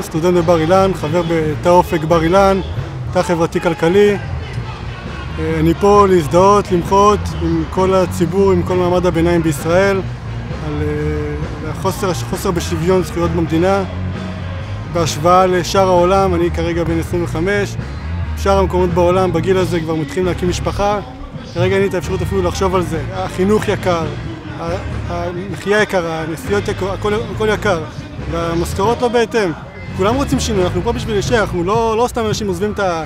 סטודנט בבר אילן, חבר בתא אופק בר אילן, תא חברתי-כלכלי. אה, אני פה להזדהות, למחות עם כל הציבור, עם כל מעמד הביניים בישראל, על אה, החוסר, חוסר בשוויון זכויות במדינה. בהשוואה לשאר העולם, אני כרגע בן 25, שאר המקומות בעולם בגיל הזה כבר מתחילים להקים משפחה. כרגע אין לי את האפשרות אפילו לחשוב על זה. החינוך יקר, המחיה יקרה, הנסיעות יקר, הכל, הכל יקר, והמשכורות לא בהתאם. כולם רוצים שינוי, אנחנו פה בשביל להישאר, אנחנו לא, לא סתם אנשים עוזבים את, ה,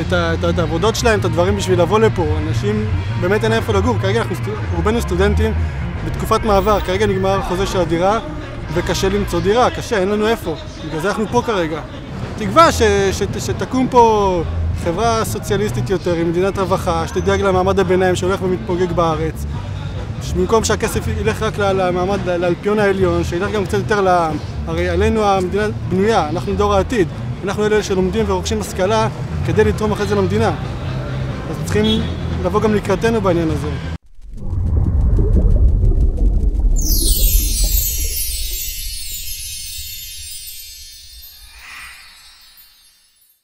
את, ה, את, את העבודות שלהם, את הדברים בשביל לבוא לפה. אנשים, באמת אין איפה לגור. כרגע אנחנו רובנו סטודנטים בתקופת מעבר, כרגע נגמר החוזה של הדירה, וקשה למצוא דירה, קשה, אין לנו איפה. בגלל זה אנחנו פה כרגע. תקווה ש, ש, ש, שתקום פה חברה סוציאליסטית יותר, עם מדינת רווחה, שתדאג למעמד הביניים שהולך ומתפוגג בארץ. במקום שהכסף ילך רק למעמד, לאלפיון העליון, שילך גם קצת יותר לעם. הרי עלינו המדינה בנויה, אנחנו דור העתיד. אנחנו אלה שלומדים ורוכשים השכלה כדי לתרום אחרי זה למדינה. אז צריכים לבוא גם לקראתנו בעניין הזה.